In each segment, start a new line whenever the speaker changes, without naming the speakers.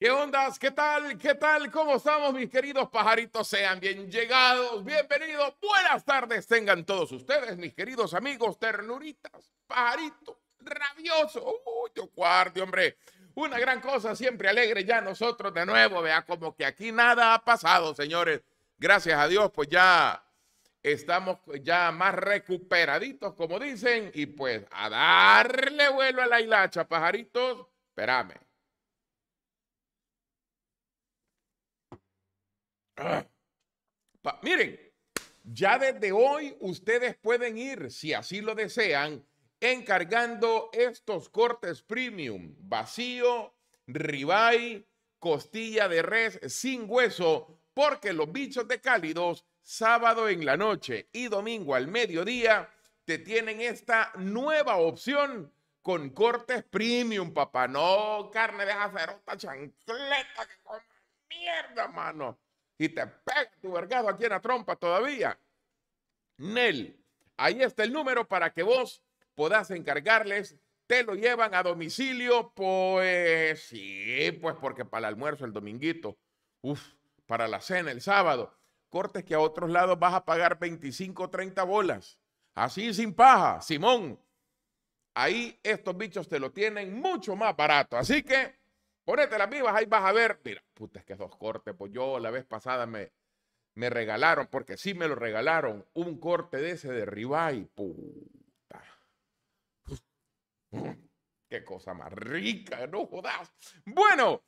¿Qué ondas? ¿Qué tal? ¿Qué tal? ¿Cómo estamos, mis queridos pajaritos? Sean bien llegados, bienvenidos. Buenas tardes tengan todos ustedes, mis queridos amigos, ternuritas, pajaritos, rabiosos. Uy, Dios guarde, hombre. Una gran cosa, siempre alegre ya nosotros de nuevo, vea, como que aquí nada ha pasado, señores. Gracias a Dios, pues ya estamos ya más recuperaditos, como dicen, y pues a darle vuelo a la hilacha, pajaritos. Espérame. Ah. Miren, ya desde hoy ustedes pueden ir, si así lo desean, encargando estos cortes premium, vacío, ribeye, costilla de res sin hueso, porque los bichos de cálidos, sábado en la noche y domingo al mediodía, te tienen esta nueva opción con cortes premium, papá. No carne de jacerota chancleta que come mierda, mano. Y te pega tu vergado aquí en la trompa todavía. Nel, ahí está el número para que vos podás encargarles. Te lo llevan a domicilio, pues sí, pues porque para el almuerzo el dominguito, uf, para la cena el sábado. Cortes que a otros lados vas a pagar 25 o 30 bolas. Así sin paja, Simón. Ahí estos bichos te lo tienen mucho más barato. Así que ponete las vivas, ahí vas a ver. Mira, puta, es que dos cortes, pues yo la vez pasada me, me regalaron, porque sí me lo regalaron, un corte de ese de ribeye. Puta. Qué cosa más rica, no jodas. Bueno,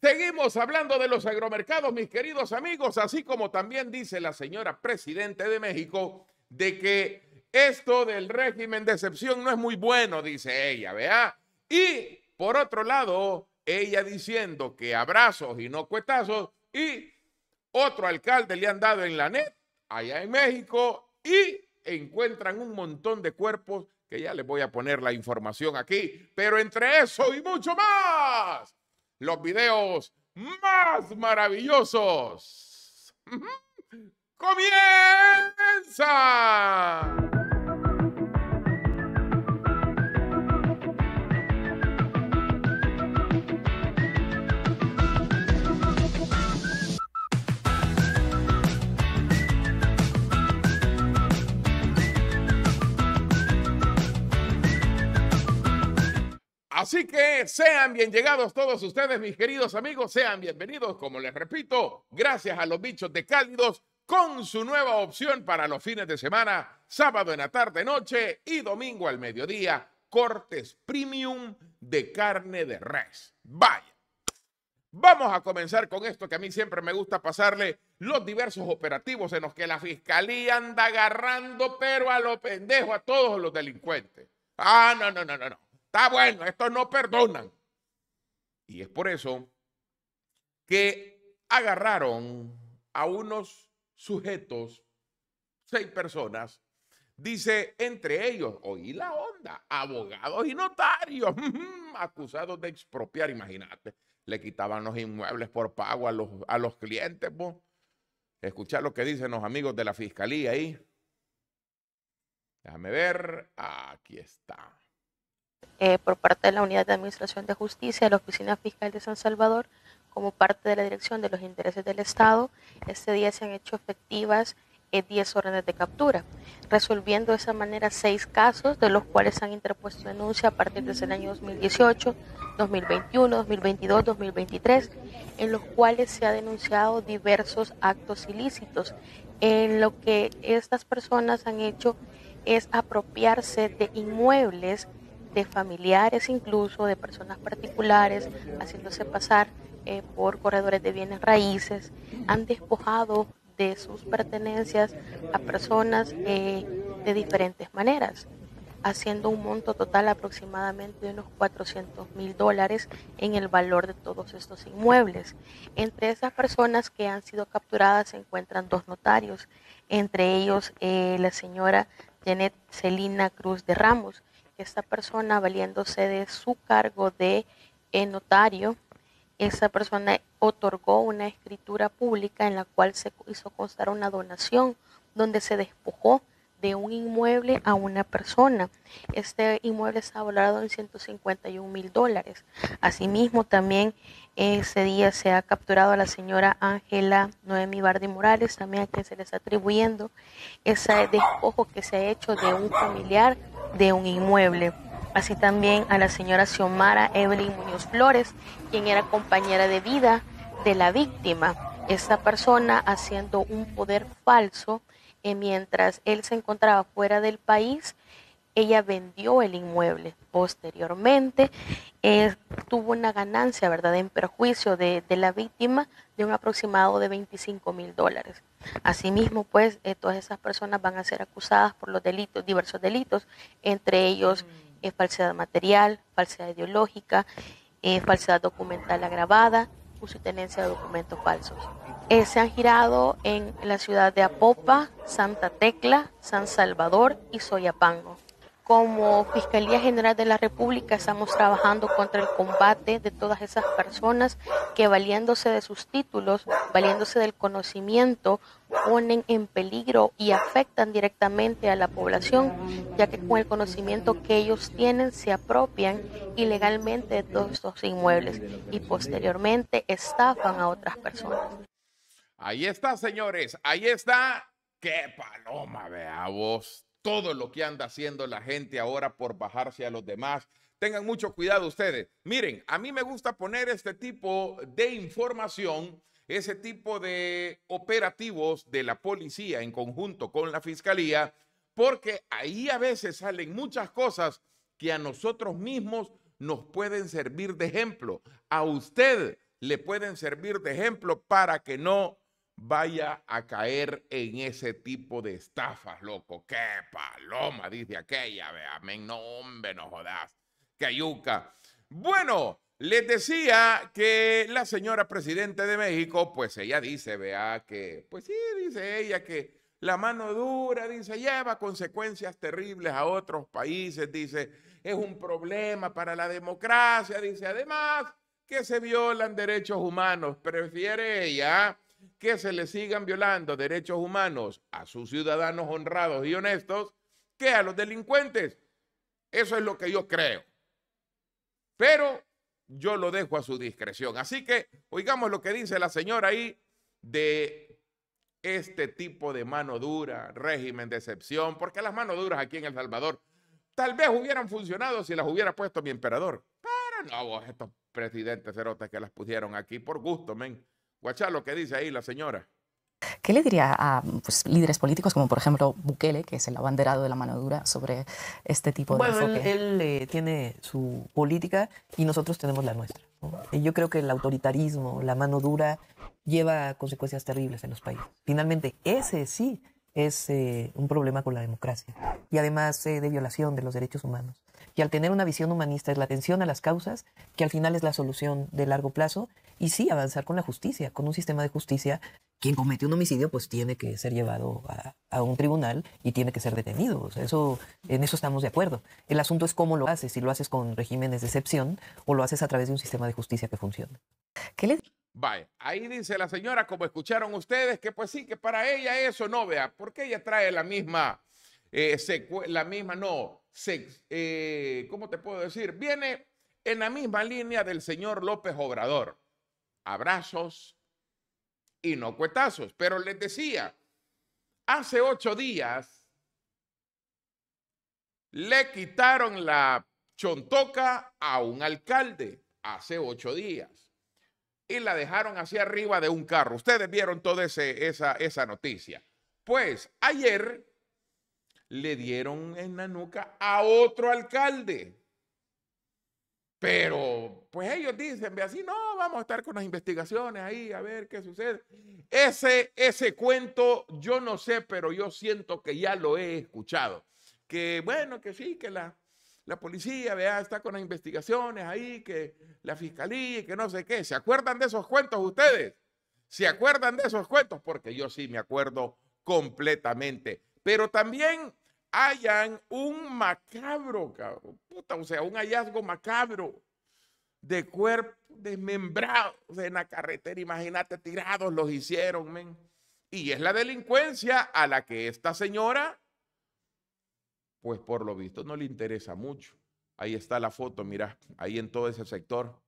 seguimos hablando de los agromercados, mis queridos amigos, así como también dice la señora presidente de México de que esto del régimen de excepción no es muy bueno, dice ella, ¿vea? Y por otro lado, ella diciendo que abrazos y no cuetazos y otro alcalde le han dado en la net allá en México y encuentran un montón de cuerpos que ya les voy a poner la información aquí, pero entre eso y mucho más, los videos más maravillosos. ¡Comienza! Así que sean bien llegados todos ustedes, mis queridos amigos, sean bienvenidos, como les repito, gracias a los bichos de cálidos con su nueva opción para los fines de semana, sábado en la tarde, noche y domingo al mediodía, cortes premium de carne de res. Vaya. Vamos a comenzar con esto que a mí siempre me gusta pasarle los diversos operativos en los que la fiscalía anda agarrando, pero a lo pendejo a todos los delincuentes. Ah, no, no, no, no, no. Está bueno, estos no perdonan. Y es por eso que agarraron a unos sujetos, seis personas, dice entre ellos, oí la onda, abogados y notarios, acusados de expropiar, imagínate, le quitaban los inmuebles por pago a los, a los clientes. po. Escuchar lo que dicen los amigos de la fiscalía ahí. Déjame ver, aquí está.
Eh, por parte de la Unidad de Administración de Justicia de la Oficina Fiscal de San Salvador, como parte de la Dirección de los Intereses del Estado, este día se han hecho efectivas eh, 10 órdenes de captura, resolviendo de esa manera seis casos, de los cuales se han interpuesto denuncia a partir desde el año 2018, 2021, 2022, 2023, en los cuales se ha denunciado diversos actos ilícitos. En lo que estas personas han hecho es apropiarse de inmuebles de familiares incluso, de personas particulares, haciéndose pasar eh, por corredores de bienes raíces, han despojado de sus pertenencias a personas eh, de diferentes maneras, haciendo un monto total aproximadamente de unos 400 mil dólares en el valor de todos estos inmuebles. Entre esas personas que han sido capturadas se encuentran dos notarios, entre ellos eh, la señora Janet Celina Cruz de Ramos, esta persona valiéndose de su cargo de eh, notario, esa persona otorgó una escritura pública en la cual se hizo constar una donación donde se despojó de un inmueble a una persona. Este inmueble está valorado en 151 mil dólares. Asimismo, también Ese día se ha capturado a la señora Ángela Noemi Bardi Morales, también a quien se le está atribuyendo ese despojo que se ha hecho de un familiar de un inmueble. Así también a la señora Xiomara Evelyn Muñoz Flores, quien era compañera de vida de la víctima. Esta persona haciendo un poder falso eh, mientras él se encontraba fuera del país ella vendió el inmueble. Posteriormente, eh, tuvo una ganancia, ¿verdad?, en perjuicio de, la víctima de un aproximado de 25 mil dólares. Asimismo, pues, eh, todas esas personas van a ser acusadas por los delitos, diversos delitos, entre ellos eh, falsedad material, falsedad ideológica, falsedad documental agravada, uso y tenencia de documentos falsos. se han girado en la ciudad de Apopa, Santa Tecla, San Salvador y Soyapango. Como Fiscalía General de la República estamos trabajando contra el combate de todas esas personas que valiéndose de sus títulos, valiéndose del conocimiento, ponen en peligro y afectan directamente a la población, ya que con el conocimiento que ellos tienen se apropian ilegalmente de todos estos inmuebles y posteriormente estafan a otras personas.
Ahí está, señores, ahí está. ¡Qué paloma, vea vos! Todo lo que anda haciendo la gente ahora por bajarse a los demás. Tengan mucho cuidado ustedes. Miren, a mí me gusta poner este tipo de información, ese tipo de operativos de la policía en conjunto con la fiscalía, porque ahí a veces salen muchas cosas que a nosotros mismos nos pueden servir de ejemplo. A usted le pueden servir de ejemplo para que no vaya a caer en ese tipo de estafas, loco. ¡Qué paloma! Dice aquella, vea, no, hombre, no jodas. ¡Qué yuca! Bueno, les decía que la señora presidente de México, pues ella dice, vea, que, pues sí, dice ella que la mano dura, dice, lleva consecuencias terribles a otros países, dice, es un problema para la democracia, dice, además que se violan derechos humanos. Prefiere ella que se le sigan violando derechos humanos a sus ciudadanos honrados y honestos que a los delincuentes. Eso es lo que yo creo. Pero yo lo dejo a su discreción. Así que oigamos lo que dice la señora ahí de este tipo de mano dura, régimen de excepción, porque las manos duras aquí en El Salvador tal vez hubieran funcionado si las hubiera puesto mi emperador. Pero no, estos presidentes cerotes que las pusieron aquí por gusto, men. Guachá lo que dice ahí la señora.
¿Qué le diría a pues, líderes políticos como por ejemplo Bukele, que es el abanderado de la mano dura, sobre este tipo de
bueno, Él, eh, tiene su política y nosotros tenemos la nuestra. yo creo que el autoritarismo, la mano dura, lleva consecuencias terribles en los países. Finalmente, ese sí es eh, un problema con la democracia y además eh, de violación de los derechos humanos. Y al tener una visión humanista es la atención a las causas, que al final es la solución de largo plazo, y sí avanzar con la justicia, con un sistema de justicia. Quien comete un homicidio pues tiene que ser llevado a, un tribunal y tiene que ser detenido. eso, en eso estamos de acuerdo. El asunto es cómo lo haces, si lo haces con regímenes de excepción o lo haces a través de un sistema de justicia que funcione.
¿Qué le Vaya, ahí dice la señora, como escucharon ustedes, que pues sí, que para ella eso no, vea, porque ella trae la misma, eh, la misma, no, eh, ¿cómo te puedo decir? Viene en la misma línea del señor López Obrador. Abrazos y no cuetazos. Pero les decía, hace ocho días le quitaron la chontoca a un alcalde, hace ocho días, y la dejaron hacia arriba de un carro. Ustedes vieron toda esa, esa noticia. Pues ayer le dieron en la nuca a otro alcalde. Pero, pues ellos dicen, ve así, no, vamos a estar con las investigaciones ahí, a ver qué sucede. Ese, ese cuento, yo no sé, pero yo siento que ya lo he escuchado. Que bueno, que sí, que la, la policía, vea, está con las investigaciones ahí, que la fiscalía, que no sé qué. ¿Se acuerdan de esos cuentos ustedes? ¿Se acuerdan de esos cuentos? Porque yo sí me acuerdo completamente pero también hayan un macabro, cabrón, puta, o sea, un hallazgo macabro de cuerpos desmembrados en la carretera. Imagínate, tirados los hicieron, men. Y es la delincuencia a la que esta señora, pues por lo visto, no le interesa mucho. Ahí está la foto, mira, ahí en todo ese sector.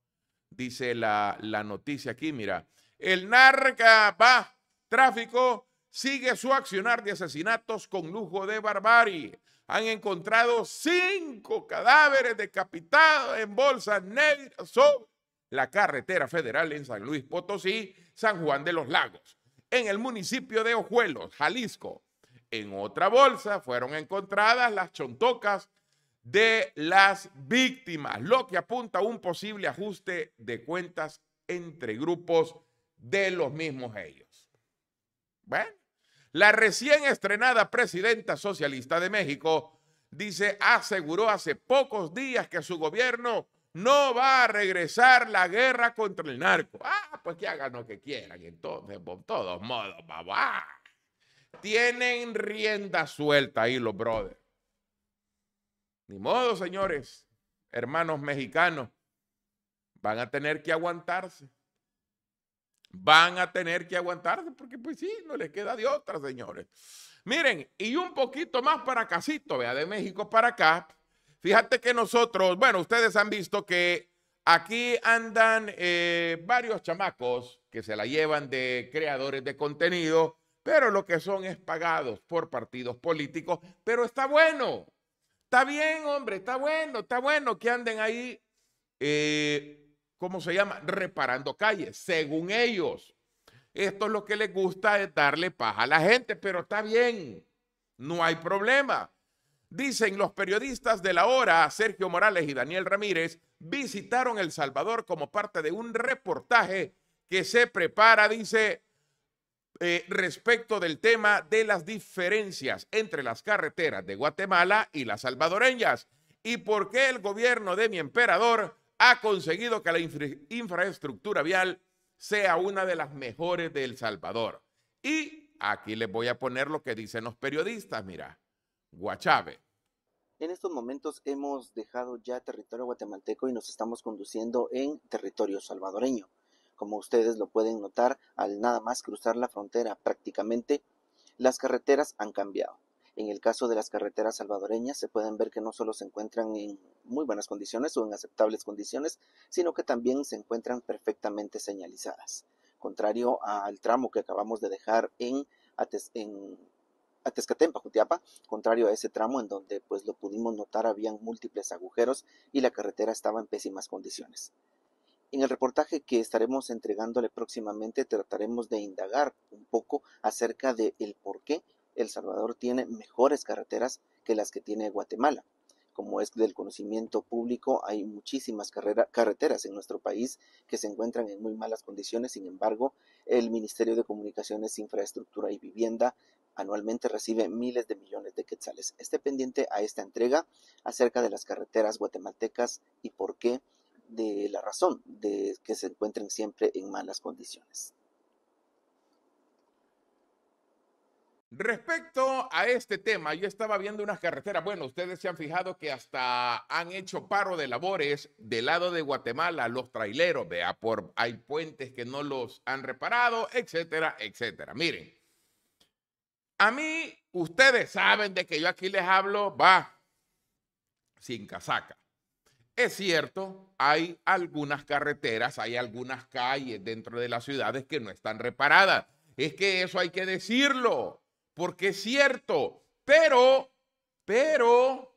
dice la, la noticia aquí, mira. El narca va, tráfico, sigue su accionar de asesinatos con lujo de barbarie. Han encontrado cinco cadáveres decapitados en bolsas negras sobre la carretera federal en San Luis Potosí, San Juan de los Lagos, en el municipio de Ojuelos, Jalisco. En otra bolsa fueron encontradas las chontocas de las víctimas, lo que apunta a un posible ajuste de cuentas entre grupos de los mismos ellos. Bueno, la recién estrenada presidenta socialista de México dice, aseguró hace pocos días que su gobierno no va a regresar la guerra contra el narco. Ah, pues que hagan lo que quieran. Entonces, por todos modos, babá. Tienen rienda suelta ahí los brothers. Ni modo, señores, hermanos mexicanos. Van a tener que aguantarse. Van a tener que aguantarse porque pues sí, no les queda de otra, señores. Miren, y un poquito más para casito, vea, de México para acá. Fíjate que nosotros, bueno, ustedes han visto que aquí andan eh, varios chamacos que se la llevan de creadores de contenido, pero lo que son es pagados por partidos políticos, pero está bueno. Está bien, hombre, está bueno, está bueno que anden ahí eh, ¿cómo se llama? Reparando calles, según ellos. Esto es lo que les gusta es darle paja a la gente, pero está bien, no hay problema. Dicen los periodistas de la hora, Sergio Morales y Daniel Ramírez, visitaron El Salvador como parte de un reportaje que se prepara, dice, eh, respecto del tema de las diferencias entre las carreteras de Guatemala y las salvadoreñas y por qué el gobierno de mi emperador ha conseguido que la infraestructura vial sea una de las mejores de El Salvador. Y aquí les voy a poner lo que dicen los periodistas, mira, Guachave.
En estos momentos hemos dejado ya territorio guatemalteco y nos estamos conduciendo en territorio salvadoreño. Como ustedes lo pueden notar, al nada más cruzar la frontera prácticamente, las carreteras han cambiado. En el caso de las carreteras salvadoreñas se pueden ver que no solo se encuentran en muy buenas condiciones o en aceptables condiciones, sino que también se encuentran perfectamente señalizadas. Contrario al tramo que acabamos de dejar en, en Atezcatempa, Jutiapa, contrario a ese tramo en donde pues lo pudimos notar habían múltiples agujeros y la carretera estaba en pésimas condiciones. En el reportaje que estaremos entregándole próximamente trataremos de indagar un poco acerca de el por qué el Salvador tiene mejores carreteras que las que tiene Guatemala. Como es del conocimiento público, hay muchísimas carreteras en nuestro país que se encuentran en muy malas condiciones. Sin embargo, el Ministerio de Comunicaciones, Infraestructura y Vivienda anualmente recibe miles de millones de quetzales. Esté pendiente a esta entrega acerca de las carreteras guatemaltecas y por qué, de la razón de que se encuentren siempre en malas condiciones.
Respecto a este tema, yo estaba viendo unas carreteras. Bueno, ustedes se han fijado que hasta han hecho paro de labores del lado de Guatemala, los traileros, vea, por hay puentes que no los han reparado, etcétera, etcétera. Miren, a mí, ustedes saben de que yo aquí les hablo, va, sin casaca. Es cierto, hay algunas carreteras, hay algunas calles dentro de las ciudades que no están reparadas. Es que eso hay que decirlo porque es cierto, pero, pero,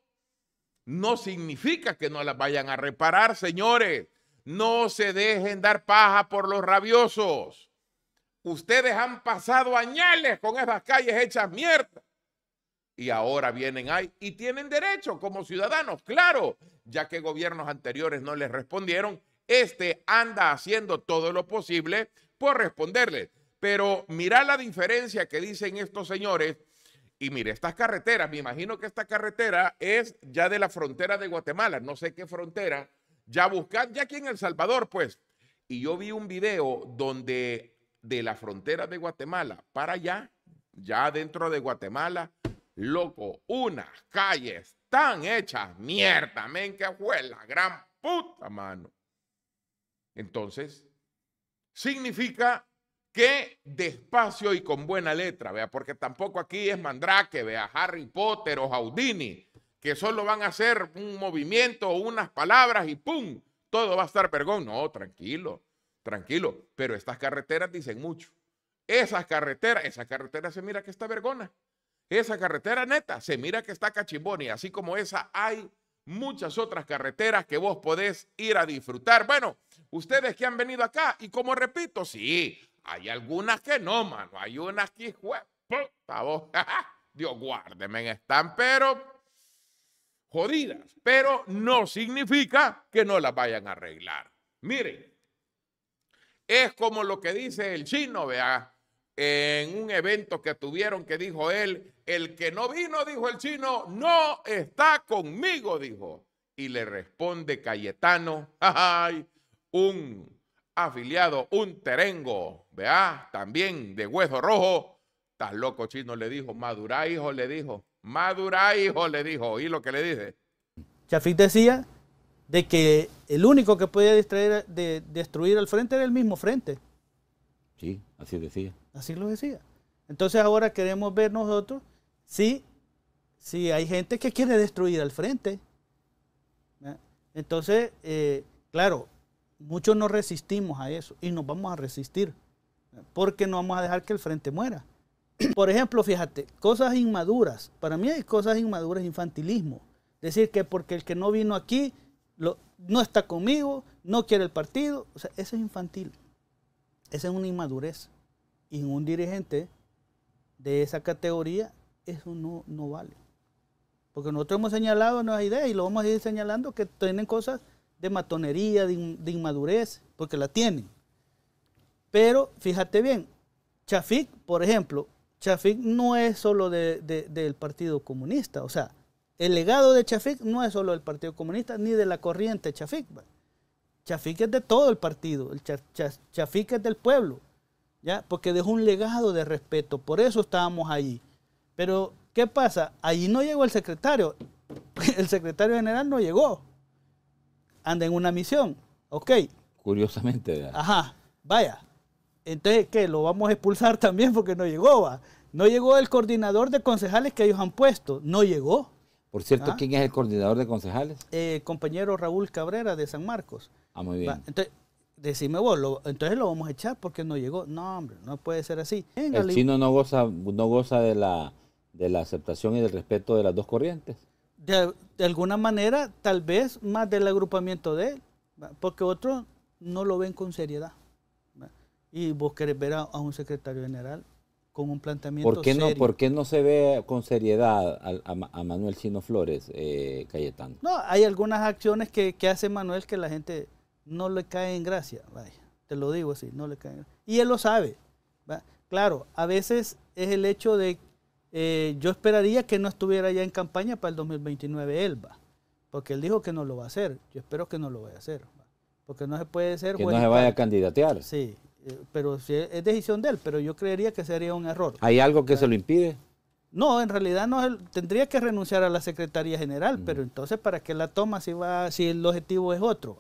no significa que no las vayan a reparar, señores. No se dejen dar paja por los rabiosos. Ustedes han pasado añales con esas calles hechas mierda. Y ahora vienen ahí y tienen derecho como ciudadanos, claro, ya que gobiernos anteriores no les respondieron. Este anda haciendo todo lo posible por responderles. Pero mira la diferencia que dicen estos señores. Y mire, estas carreteras, me imagino que esta carretera es ya de la frontera de Guatemala, no sé qué frontera, ya buscad, ya aquí en El Salvador, pues. Y yo vi un video donde de la frontera de Guatemala para allá, ya dentro de Guatemala, loco, unas calles tan hechas, mierda, men, que fue gran puta mano. Entonces, significa que despacio y con buena letra, vea, porque tampoco aquí es Mandrake, vea, Harry Potter o Houdini, que solo van a hacer un movimiento o unas palabras y ¡pum! todo va a estar vergón. No, tranquilo, tranquilo. Pero estas carreteras dicen mucho. Esas carreteras, esa carretera se mira que está vergona. Esa carretera neta se mira que está cachimbón y así como esa hay muchas otras carreteras que vos podés ir a disfrutar. Bueno, ustedes que han venido acá y como repito, sí, hay algunas que no, mano. Hay unas que, puta, vos, Dios guárdeme, están pero jodidas, pero no significa que no las vayan a arreglar. Miren, es como lo que dice el chino, vea, en un evento que tuvieron que dijo él, el que no vino, dijo el chino, no está conmigo, dijo. Y le responde Cayetano, ay, un afiliado, un terengo, vea, también de hueso rojo. Estás loco, chino, le dijo, madura, hijo, le dijo. Madura, hijo, le dijo. ¿Y lo que le dice?
Chafik decía de que el único que podía distraer, de, destruir al frente era el mismo frente.
Sí, así decía.
Así lo decía. Entonces ahora queremos ver nosotros si, si hay gente que quiere destruir al frente. Entonces, eh, claro, muchos nos resistimos a eso y nos vamos a resistir porque no vamos a dejar que el frente muera. Por ejemplo, fíjate, cosas inmaduras. Para mí hay cosas inmaduras, infantilismo. Decir que porque el que no vino aquí no está conmigo, no quiere el partido. O sea, eso es infantil. Esa es una inmadurez. Y en un dirigente de esa categoría, eso no, no vale. Porque nosotros hemos señalado nuevas ideas y lo vamos a ir señalando que tienen cosas de matonería, de, inmadurez, porque la tienen. Pero fíjate bien, Chafik, por ejemplo, Chafik no es solo del Partido Comunista, o sea, el legado de Chafik no es solo del Partido Comunista ni de la corriente Chafik. Chafik es de todo el partido, el Chafik es del pueblo, ¿ya? porque dejó un legado de respeto, por eso estábamos ahí. Pero, ¿qué pasa? Allí no llegó el secretario, el secretario general no llegó, anda en una misión, ok.
Curiosamente.
Ajá, vaya, entonces, ¿qué? Lo vamos a expulsar también porque no llegó, va. No llegó el coordinador de concejales que ellos han puesto, no llegó.
Por cierto, ¿Ah? ¿quién es el coordinador de concejales?
Eh, compañero Raúl Cabrera de San Marcos.
Ah, muy bien.
Entonces, decime vos, entonces lo vamos a echar porque no llegó. No, hombre, no puede ser así.
el chino no goza, no goza de la, de la aceptación y del respeto de las dos corrientes.
De, de alguna manera, tal vez más del agrupamiento de él, porque otros no lo ven con seriedad y vos querés ver a, un secretario general con un planteamiento
¿Por qué no, ¿Por qué no se ve con seriedad a, Manuel Chino Flores, eh, Cayetano?
No, hay algunas acciones que, hace Manuel que la gente no le cae en gracia, vaya, te lo digo así, no le cae en Y él lo sabe. Claro, a veces es el hecho de, eh, yo esperaría que no estuviera ya en campaña para el 2029 él, va, porque él dijo que no lo va a hacer, yo espero que no lo vaya a hacer, porque no se puede ser...
Que no se vaya a candidatear.
Sí, eh, pero si es decisión de él, pero yo creería que sería un error.
¿Hay algo que se lo impide?
No, en realidad no tendría que renunciar a la Secretaría General, pero entonces para qué la toma si va si el objetivo es otro.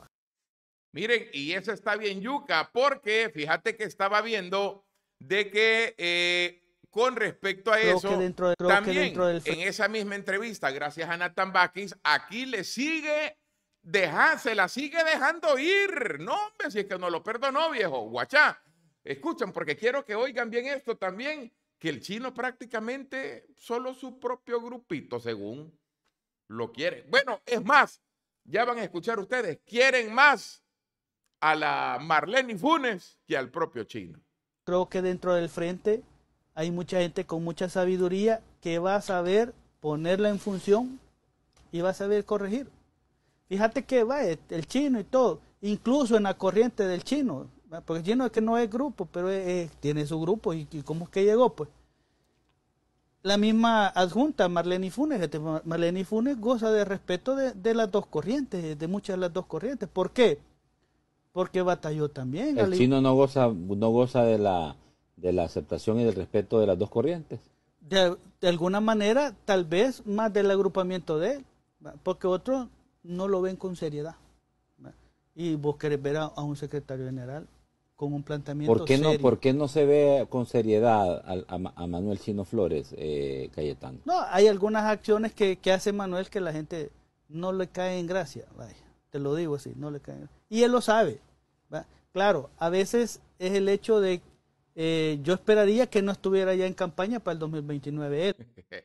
Miren, y eso está bien yuca, porque fíjate que estaba viendo de que eh, con respecto a eso, también en esa misma entrevista, gracias a Nathan Bakis, aquí le sigue se la sigue dejando ir. No, hombre, si es que no lo perdonó, viejo. Guachá. Escuchan, porque quiero que oigan bien esto también, que el chino prácticamente solo su propio grupito, según lo quiere. Bueno, es más, ya van a escuchar ustedes, quieren más a la Marlene Funes que al propio chino.
Creo que dentro del frente hay mucha gente con mucha sabiduría que va a saber ponerla en función y va a saber corregir. Fíjate que va el chino y todo, incluso en la corriente del chino, porque el chino es que no es grupo, pero tiene su grupo y, cómo es que llegó, pues. La misma adjunta, Marlene Funes, este, Marlene Funes goza de respeto de, las dos corrientes, de muchas de las dos corrientes. ¿Por qué? Porque batalló también.
El chino no goza, no goza de la, de la aceptación y del respeto de las dos corrientes.
De, de alguna manera, tal vez más del agrupamiento de él, porque otros no lo ven con seriedad. Y vos querés ver a, un secretario general con un planteamiento
¿Por qué no, ¿por qué no se ve con seriedad a, Manuel Chino Flores, eh, Cayetano?
No, hay algunas acciones que, hace Manuel que la gente no le cae en gracia. Vaya, te lo digo así, no le cae en Y él lo sabe. ¿va? Claro, a veces es el hecho de, eh, yo esperaría que no estuviera ya en campaña para el 2029 él.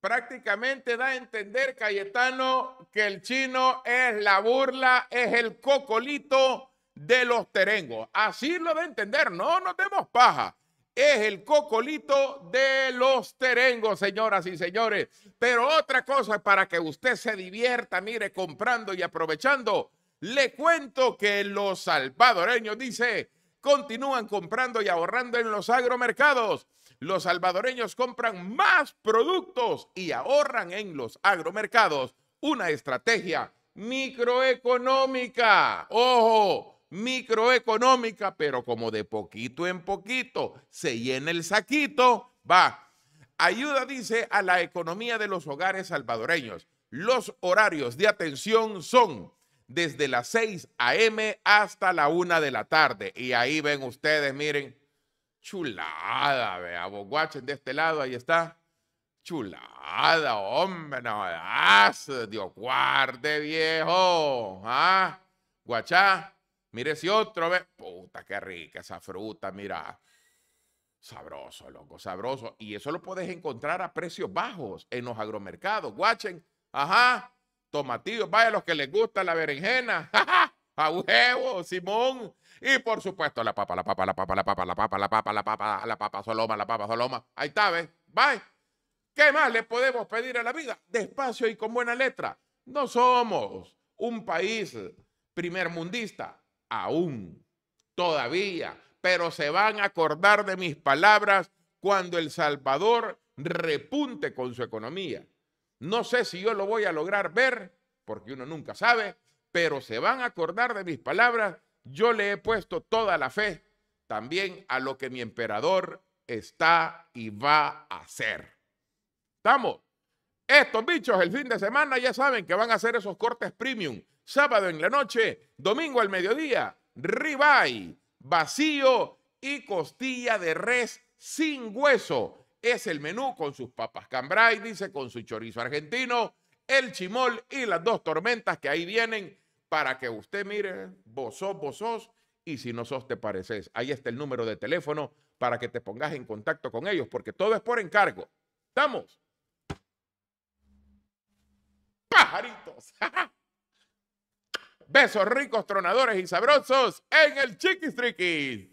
Prácticamente da a entender, Cayetano, que el chino es la burla, es el cocolito de los terengos. Así lo da a entender, no nos demos paja. Es el cocolito de los terengos, señoras y señores. Pero otra cosa para que usted se divierta, mire, comprando y aprovechando. Le cuento que los salvadoreños, dice, continúan comprando y ahorrando en los agromercados. Los salvadoreños compran más productos y ahorran en los agromercados. Una estrategia microeconómica. Ojo, microeconómica, pero como de poquito en poquito se llena el saquito, va. Ayuda, dice, a la economía de los hogares salvadoreños. Los horarios de atención son desde las 6 a.m. hasta la 1 de la tarde. Y ahí ven ustedes, miren, chulada, vea, guachen de este lado, ahí está. Chulada, hombre, no das, Dios guarde, viejo. ¿Ah? Guachá, mire si otro, ve. Puta, qué rica esa fruta, mira. Sabroso, loco, sabroso. Y eso lo puedes encontrar a precios bajos en los agromercados. Guachen, ajá tomatillos, vaya los que les gusta la berenjena, a huevo, Simón. Y por supuesto la papa, la papa, la papa, la papa, la papa, la papa, la papa, la papa soloma, la papa soloma. Ahí está, ¿ves? Bye. ¿Qué más le podemos pedir a la vida? Despacio y con buena letra. No somos un país primermundista, aún, todavía, pero se van a acordar de mis palabras cuando El Salvador repunte con su economía. No sé si yo lo voy a lograr ver, porque uno nunca sabe, pero se van a acordar de mis palabras. Yo le he puesto toda la fe también a lo que mi emperador está y va a hacer. ¿Estamos? Estos bichos el fin de semana ya saben que van a hacer esos cortes premium. Sábado en la noche, domingo al mediodía, ribeye, vacío y costilla de res sin hueso es el menú con sus papas cambray, dice, con su chorizo argentino, el chimol y las dos tormentas que ahí vienen para que usted mire, vos sos, vos sos, y si no sos, te pareces. Ahí está el número de teléfono para que te pongas en contacto con ellos, porque todo es por encargo. ¿Estamos? Pajaritos. Besos ricos, tronadores y sabrosos en el Chiquis Triquis.